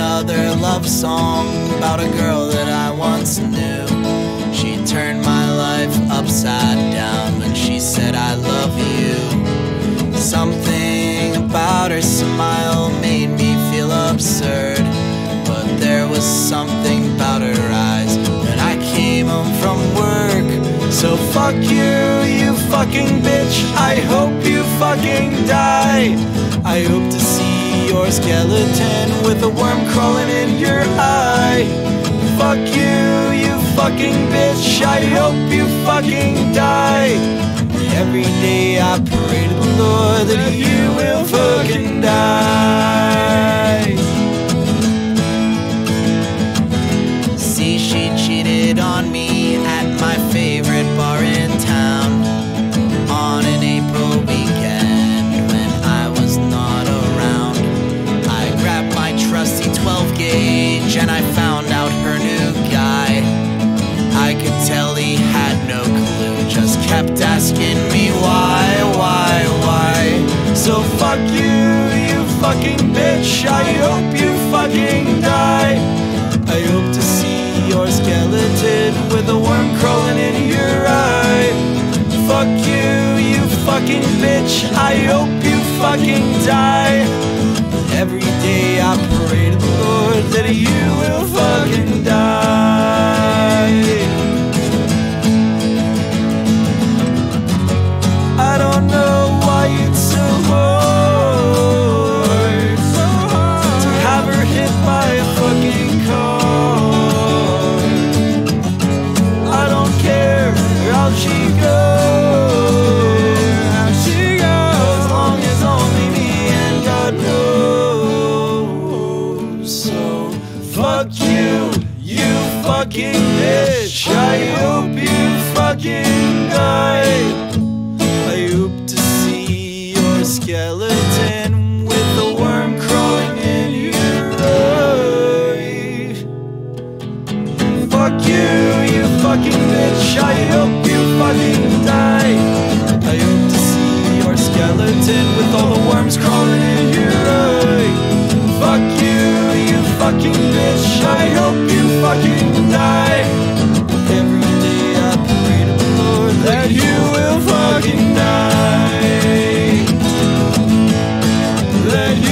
love song about a girl that I once knew. She turned my life upside down when she said, I love you. Something about her smile made me feel absurd. But there was something about her eyes when I came home from work. So fuck you, you fucking bitch. I hope you fucking die. I hope to see your skeleton with a worm crawling in your eye. Fuck you, you fucking bitch. I hope you fucking die. Every day I pray to the Lord that you will fucking die. Kept asking me why, why, why. So fuck you, you fucking bitch. I hope you fucking die. I hope to see your skeleton with a worm crawling in your eye. Fuck you, you fucking bitch. I hope you fucking die. Every day I pray to the Lord that you will fucking fucking bitch. I hope you fucking die. I hope to see your skeleton with a worm crawling in your. Fuck you, you fucking bitch. I hope starving and die. I hope to see your skeleton with all the worms crawling in your eye. Fuck you, you fucking bitch. I hope you fucking die. Every day I pray to the Lord that you will fucking die. That you